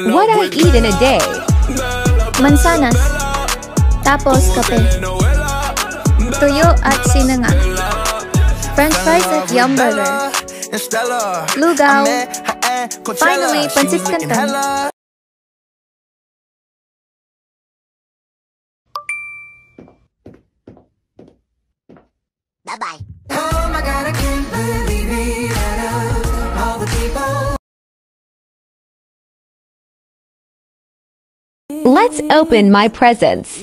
What I eat in a day Mansanas Tapos kape Tuyo at sinanga French fries at Yum Burger Lugaw Finally, pansit kentang Bye-bye Let's open my presents.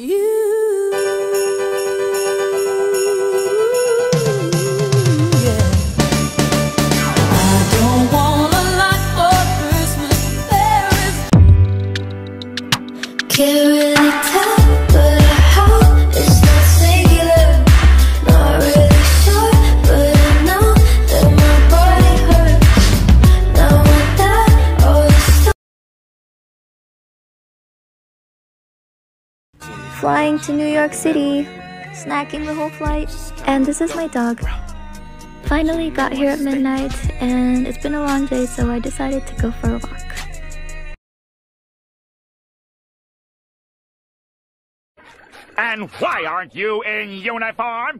flying to New York City, snacking the whole flight. And this is my dog. Finally got here at midnight and it's been a long day so I decided to go for a walk. And why aren't you in uniform?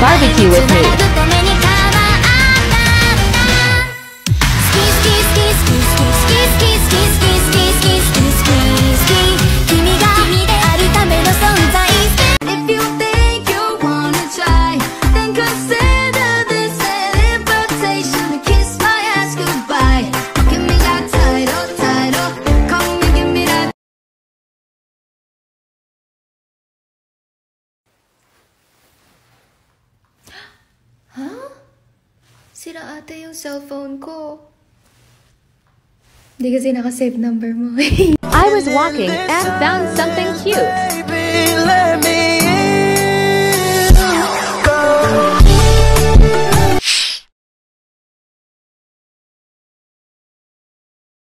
barbecue with me. sira ate yung cellphone ko. Hindi kasi naka-save number mo. I was walking and found something cute. Baby,